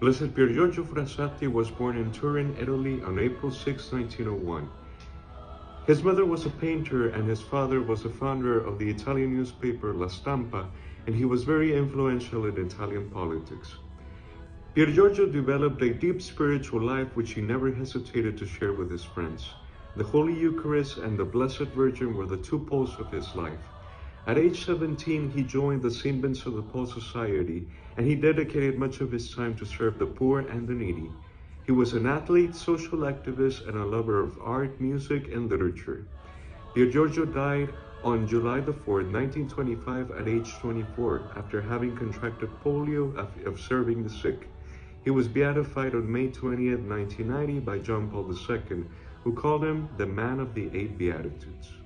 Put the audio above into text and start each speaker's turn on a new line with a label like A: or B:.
A: Blessed Pier Giorgio Frassati was born in Turin, Italy on April 6, 1901. His mother was a painter and his father was a founder of the Italian newspaper La Stampa, and he was very influential in Italian politics. Pier Giorgio developed a deep spiritual life which he never hesitated to share with his friends. The Holy Eucharist and the Blessed Virgin were the two poles of his life. At age 17, he joined the St. Vincent de Paul Society, and he dedicated much of his time to serve the poor and the needy. He was an athlete, social activist, and a lover of art, music, and literature. Pier Giorgio died on July 4, 1925, at age 24, after having contracted polio of serving the sick. He was beatified on May 20, 1990 by John Paul II, who called him the man of the eight beatitudes.